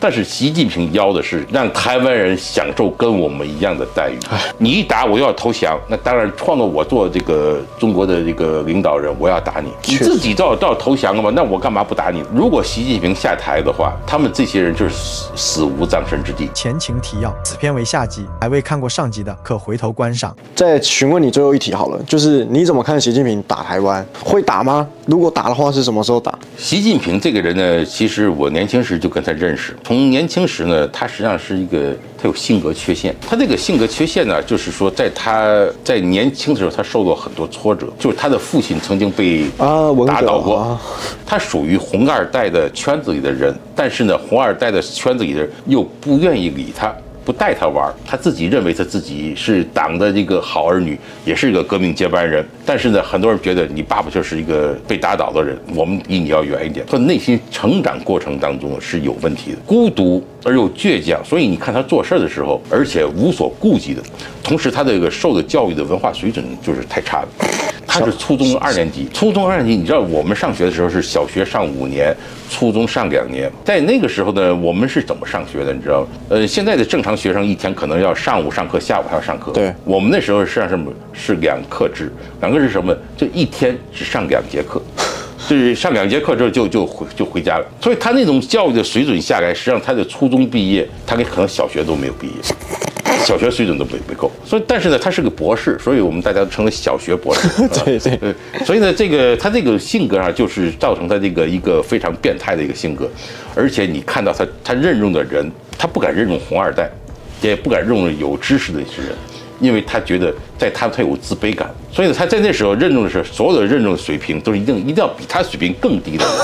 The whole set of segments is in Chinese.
但是习近平要的是让台湾人享受跟我们一样的待遇。你一打我又要投降，那当然换了我做这个中国的这个领导人，我要打你。你自己都要都要投降了吗？那我干嘛不打你？如果习近平下台的话，他们这些人就是死死无葬身之地。前情提要：此片为下集，还未看过上集的可回头观赏。再询问你最后一题好了，就是你怎么看习近平打台湾？会打吗？如果打的话，是什么时候打？习近平这个人呢，其实我年轻时就跟他认识。从年轻时呢，他实际上是一个他有性格缺陷。他这个性格缺陷呢，就是说在他在年轻的时候，他受过很多挫折。就是他的父亲曾经被啊打倒过啊，他属于红二代的圈子里的人，但是呢，红二代的圈子里的人又不愿意理他。不带他玩，他自己认为他自己是党的这个好儿女，也是一个革命接班人。但是呢，很多人觉得你爸爸就是一个被打倒的人，我们离你要远一点。他内心成长过程当中是有问题的，孤独而又倔强，所以你看他做事儿的时候，而且无所顾忌的，同时他这个受的教育的文化水准就是太差了。他是初中二年级，初中二年级，你知道我们上学的时候是小学上五年，初中上两年。在那个时候呢，我们是怎么上学的？你知道吗？呃，现在的正常学生一天可能要上午上课，下午还要上课。对我们那时候是上什么？是两课制，两课是什么？就一天只上两节课。就是上两节课之后就就回就回家了，所以他那种教育的水准下来，实际上他的初中毕业，他可能小学都没有毕业。小学水准都没没够，所以但是呢，他是个博士，所以我们大家都称为小学博士。对 对对，所以呢，这个他这个性格啊，就是造成他这个一个非常变态的一个性格，而且你看到他他任用的人，他不敢任用红二代，也不敢任用有知识的一些人，因为他觉得在他他有自卑感，所以呢，他在那时候任用的时候，所有的任用的水平都是一定一定要比他水平更低的人。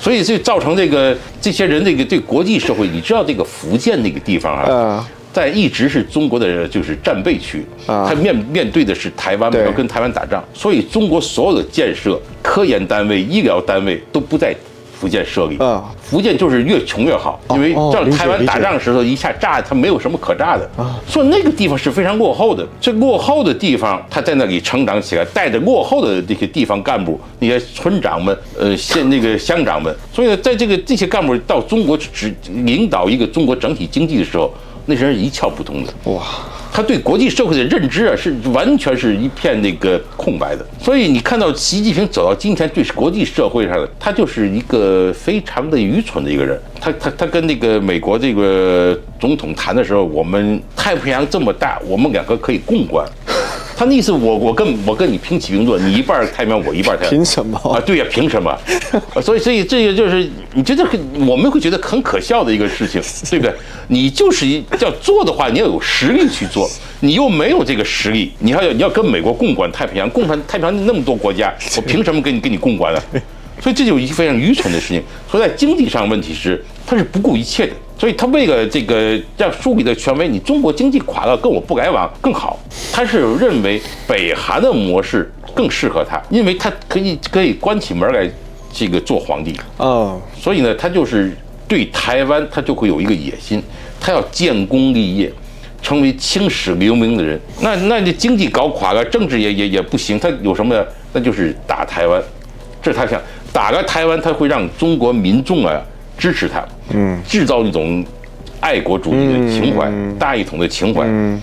所以就造成这个这些人这个对国际社会，你知道这个福建那个地方啊，啊在一直是中国的就是战备区，啊。他面面对的是台湾，要跟台湾打仗，所以中国所有的建设、科研单位、医疗单位都不在福建设立。啊。福建就是越穷越好，因为哦理解让台湾打仗的时候一下炸，它没有什么可炸的。啊。所以那个地方是非常落后的。这落后的地方，他在那里成长起来，带着落后的这些地方干部、那些村长们、呃县那个乡长们，所以呢，在这个这些干部到中国指领导一个中国整体经济的时候，那些人一窍不通的。哇，他对国际社会的认知啊，是完全是一片那个空白的。所以你看到习近平走到今天，对国际社会上的，他就是一个非常的愚蠢的一个人。他他他跟那个美国这个总统谈的时候，我们太平洋这么大，我们两个可以共管。他那意思我，我跟我跟你平起平坐，你一半儿太平洋，我一半儿太平洋。凭什么？啊，对呀、凭什么？啊所以，所以这个就是你觉得很，我们会觉得很可笑的一个事情，对不对？你就是一要做的话，你要有实力去做，你又没有这个实力，你还要你要跟美国共管太平洋，共管太平洋那么多国家，我凭什么跟你跟你共管呢？所以这就是一个非常愚蠢的事情。所以在经济上，问题是他是不顾一切的。所以他为了这个让树立的权威，你中国经济垮了，跟我不来往更好。他是认为北韩的模式更适合他，因为他可以可以关起门来这个做皇帝。啊所以呢，他就是对台湾，他就会有一个野心，他要建功立业，成为青史留名的人。那那这经济搞垮了，政治也也也不行，他有什么呢？那就是打台湾，这是他想打个台湾，他会让中国民众啊支持他，嗯，制造一种爱国主义的情怀、嗯大一统的情怀。嗯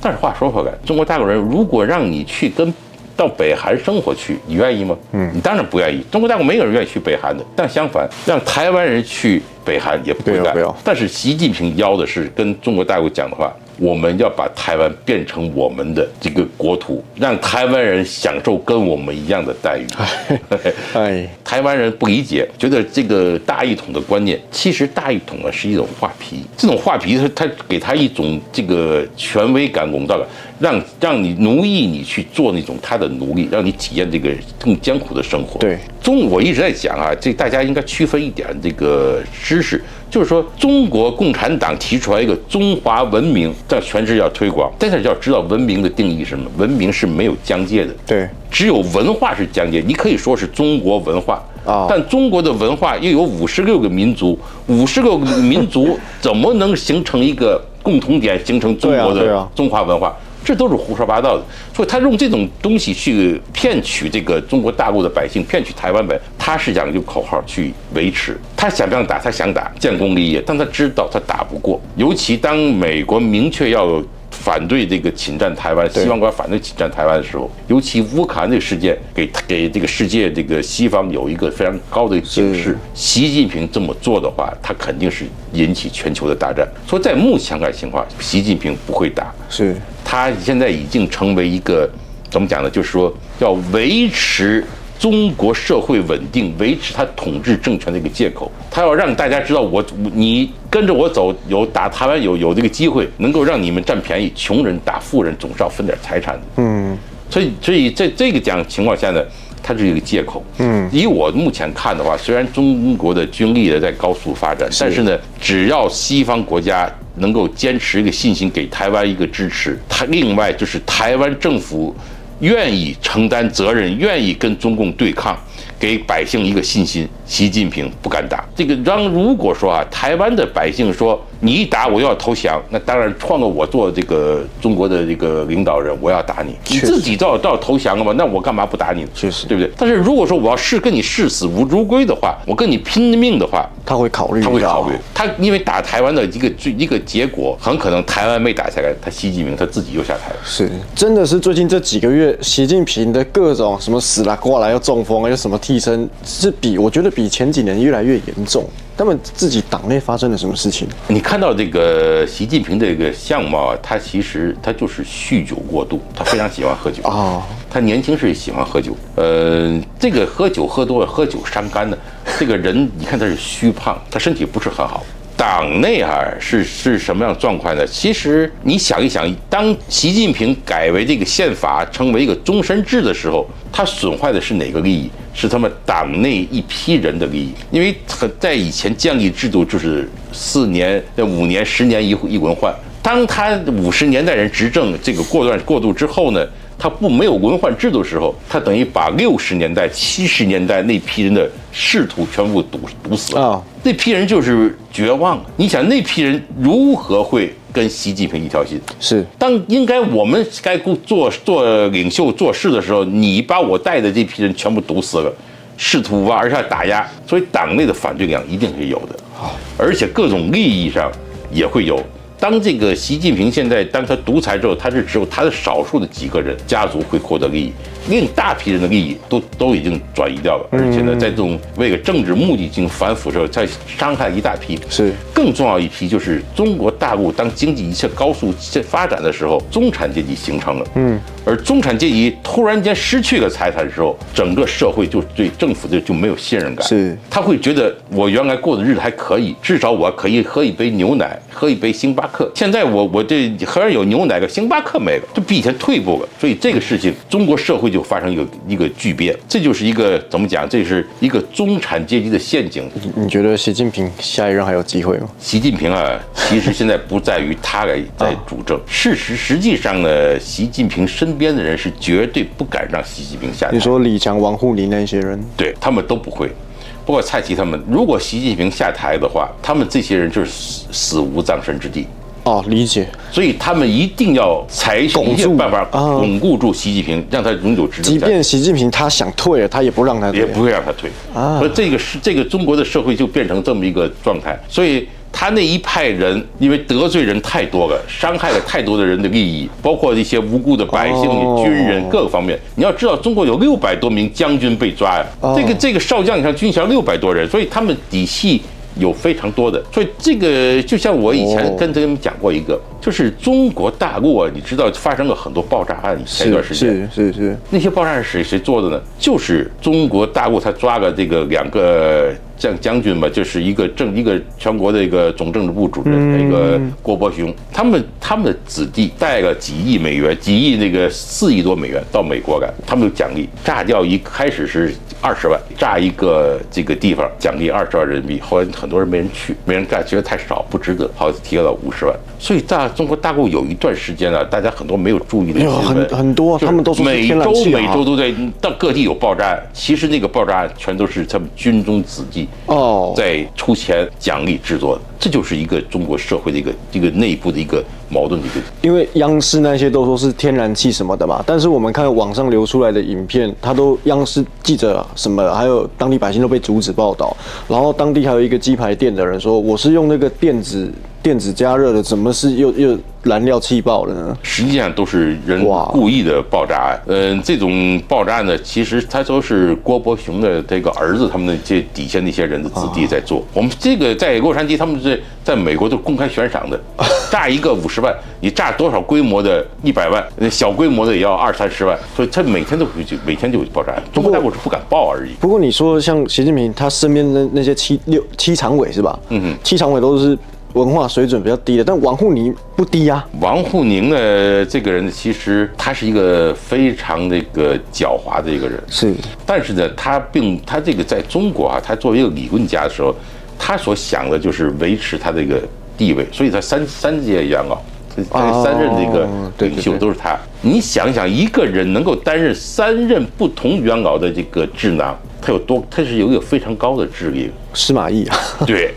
但是话说回来，中国大陆人如果让你去跟到北韩生活去，你愿意吗？嗯你当然不愿意。中国大陆没有人愿意去北韩的，但相反，让台湾人去北韩也不会干。不要不要但是习近平要的是跟中国大陆讲的话，我们要把台湾变成我们的这个国土，让台湾人享受跟我们一样的待遇。哎，台湾人不理解，觉得这个大一统的观念，其实大一统啊是一种画皮，这种画皮它它给他一种这个权威感、笼罩感，让让你奴役你去做那种他的奴隶，让你体验这个更艰苦的生活。对，中我一直在讲啊，这大家应该区分一点这个知识，就是说中国共产党提出来一个中华文明，在全世界要推广，但是要知道文明的定义是什么，文明是没有疆界的。对，只有文化是疆界，你可以说是中国文化啊但中国的文化又有五十六个民族，五十个民族 怎么能形成一个共同点，形成中国的中华文化？这都是胡说八道的。所以他用这种东西去骗取这个中国大陆的百姓，骗取台湾百姓，他是想用口号去维持。他想不想打？他想打，建功立业，但他知道他打不过。尤其当美国明确要。反对这个侵占台湾，西方国家反对侵占台湾的时候，尤其乌克兰这个事件，给给这个世界这个西方有一个非常高的警示。习近平这么做的话，他肯定是引起全球的大战。所以在目前看情况，习近平不会打，是他现在已经成为一个怎么讲呢？就是说要维持。中国社会稳定，维持他统治政权的一个借口，他要让大家知道我，你跟着我走，有打台湾有有这个机会，能够让你们占便宜，穷人打富人总是要分点财产的。嗯，所以所以在这个讲情况下呢，它是一个借口。嗯，以我目前看的话，虽然中国的军力呢在高速发展，但是呢，只要西方国家能够坚持一个信心，给台湾一个支持，他另外就是台湾政府。愿意承担责任，愿意跟中共对抗，给百姓一个信心。习近平不敢打这个。让如果说啊，台湾的百姓说。你一打我又要投降，那当然创了我做这个中国的这个领导人，我要打你。你自己都要都要投降了嘛？那我干嘛不打你？确实，对不对？但是如果说我要是跟你视死如如归的话，我跟你拼命的话，他会考虑，他会考虑。他因为打台湾的一个最一个结果，很可能台湾没打下来，他习近平他自己又下台了。是，真的是最近这几个月，习近平的各种什么死了过来又中风又什么替身，是比我觉得比前几年越来越严重。他们自己党内发生了什么事情？你看到这个习近平这个相貌啊，他其实他就是酗酒过度，他非常喜欢喝酒啊。他年轻时喜欢喝酒，呃，这个喝酒喝多了，喝酒伤肝的。这个人你看他是虚胖，他身体不是很好。党内啊是是什么样状况呢？其实你想一想，当习近平改为这个宪法成为一个终身制的时候，他损坏的是哪个利益？是他们党内一批人的利益。因为在以前降议制度就是四年、五年、十年一一轮换。当他五十年代人执政这个过段过渡之后呢？他不没有文换制度的时候，他等于把六十年代、七十年代那批人的仕途全部堵堵死了啊！那批人就是绝望。你想那批人如何会跟习近平一条心？是当应该我们该做做领袖做事的时候，你把我带的这批人全部堵死了，试图往下打压，所以党内的反对量一定是有的啊，而且各种利益上也会有。当这个习近平现在当他独裁之后，他是只有他的少数的几个人家族会获得利益。另大批人的利益都都已经转移掉了，而且呢，在这种为了政治目的进行反腐时候，在伤害一大批。是更重要一批，就是中国大陆当经济一切高速发展的时候，中产阶级形成了。嗯，而中产阶级突然间失去了财产的时候，整个社会就对政府的就没有信任感。是，他会觉得我原来过的日子还可以，至少我可以喝一杯牛奶，喝一杯星巴克。现在我我这虽然有牛奶，个星巴克没了，就比以前退步了。所以这个事情，中国社会。就发生一个一个巨变，这就是一个怎么讲？这是一个中产阶级的陷阱。你觉得习近平下一任还有机会吗？习近平啊，其实现在不在于他来在主政。事实实际上呢，习近平身边的人是绝对不敢让习近平下台。你说李强、王沪宁那些人，对他们都不会。包括蔡奇他们，如果习近平下台的话，他们这些人就是死死无葬身之地。哦，理解。所以他们一定要采取一些办法巩固住习近平，让他永久执政。即便习近平他想退了，他也不让他，也不会让他退。啊，所以这个是这个中国的社会就变成这么一个状态。所以他那一派人，因为得罪人太多了，伤害了太多的人的利益，包括一些无辜的百姓、军人各个方面。你要知道，中国有六百多名将军被抓呀，这个这个少将，你看军校六百多人，所以他们底细。有非常多的，所以这个就像我以前跟他们讲过一个，就是中国大陆啊，你知道发生了很多爆炸案，前一段时间是是是，那些爆炸案是谁谁做的呢？就是中国大陆他抓了这个两个将将军吧，就是一个政一个全国的一个总政治部主任，那个郭伯雄，他们他们的子弟带了几亿美元，几亿那个四亿多美元到美国来，他们有奖励，炸掉一开始是。二十万炸一个这个地方，奖励二十万人民币。后来很多人没人去，没人干，觉得太少，不值得，好提高到五十万。所以大中国大陆有一段时间啊，大家很多没有注意的新闻，很很多，他们都是每周每周都在到各地有爆炸案。其实那个爆炸案全都是他们军中子弟哦在出钱奖励制作的。这就是一个中国社会的一个一个内部的一个矛盾的一个。因为央视那些都说是天然气什么的嘛，但是我们看网上流出来的影片，他都央视记者什么，还有当地百姓都被阻止报道。然后当地还有一个鸡排店的人说，我是用那个电子电子加热的，怎么是又又燃料气爆了呢？实际上都是人故意的爆炸案。嗯、这种爆炸案呢，其实他都是郭伯雄的这个儿子，他们的这底下那些人的子弟在做。我们这个在洛杉矶，他们是在美国都公开悬赏的，炸一个五十万，你炸多少规模的一百万，那小规模的也要二三十万，所以他每天都会就每天就有爆炸案。中国大陆是不敢报而已。不过你说像习近平他身边的那些七六七常委是吧？嗯哼七常委都是文化水准比较低的，但王沪宁不低啊。王沪宁呢，这个人其实他是一个非常那个狡猾的一个人。是，但是呢，他并他这个在中国啊，他作为一个理论家的时候，他所想的就是维持他这个地位，所以他三三届元老，这哦三任这个领袖都是他。你想想，一个人能够担任三任不同元老的这个智囊，他有多，他是有一个非常高的智力。司马懿啊。对，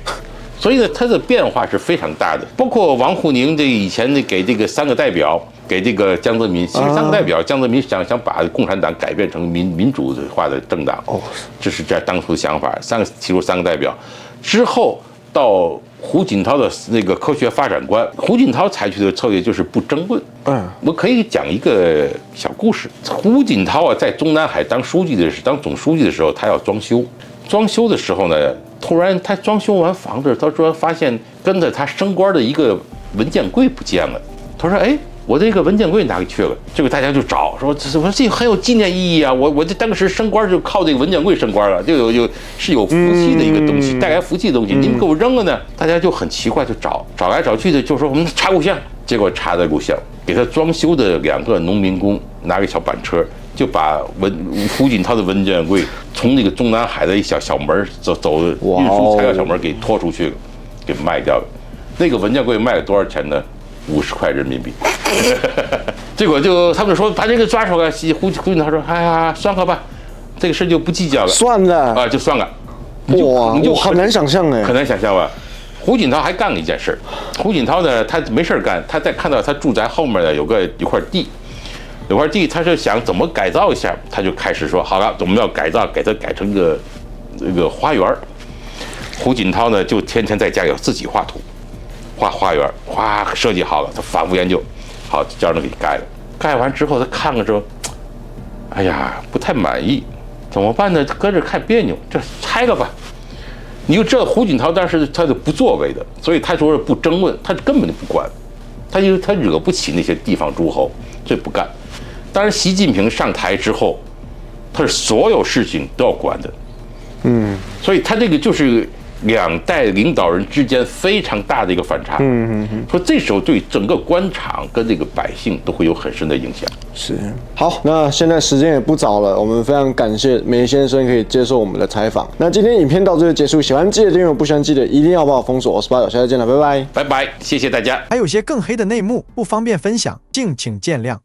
所以呢，它的变化是非常大的。包括王沪宁这以前呢，给这个三个代表，给这个江泽民，其实三个代表，江泽民想想把共产党改变成民民主化的政党，哦，这是这当初的想法。三个提出三个代表之后，到胡锦涛的那个科学发展观，胡锦涛采取的策略就是不争论。嗯，我可以讲一个小故事。胡锦涛啊，在中南海当书记的时，当总书记的时候，他要装修。装修的时候呢，突然他装修完房子，他说发现跟着他升官的一个文件柜不见了。他说：“哎，我这个文件柜哪里去了？”这个大家就找，说：“这我说这很有纪念意义啊！我我这当时升官就靠这个文件柜升官了，就有有是有福气的一个东西，带来福气的东西，你们给我扔了呢？”大家就很奇怪，就找找来找去的，就说我们查录像。结果查的录像，给他装修的两个农民工拿个小板车，就把文胡锦涛的文件柜从那个中南海的一小小门儿走走运输材料小门儿给拖出去，给卖掉了。那个文件柜卖了多少钱呢？五十块人民币。结果就他们说把这个抓出来，胡胡锦涛说：“哎呀，算了吧，这个事就不计较了算了，啊，就算了。”哇，你就很难想象哎很。难想象吧？胡锦涛还干了一件事儿。胡锦涛呢，他没事儿干，他在看到他住宅后面呢有个一块地，有块地，他是想怎么改造一下，他就开始说好了，我们要改造，给它改成个那个花园。胡锦涛呢，就天天在家里自己画图，画花园，哗设计好了，他反复研究，好叫人给盖了。盖完之后，他看了之后，哎呀，不太满意，怎么办呢？搁这看别扭，这拆了吧。你就知道胡锦涛当时他是不作为的，所以他说是不争论，他根本就不管，他就他惹不起那些地方诸侯，所以不干。当然，习近平上台之后，他是所有事情都要管的，嗯所以他这个就是两代领导人之间非常大的一个反差。嗯嗯嗯，说这时候对整个官场跟这个百姓都会有很深的影响。是。好，那现在时间也不早了，我们非常感谢梅先生可以接受我们的采访。那今天影片到这就结束，喜欢记得订阅，不喜欢记得一定要把我封锁。我是八友，下次见了，拜拜。拜拜，谢谢大家。还有些更黑的内幕不方便分享，敬请见谅。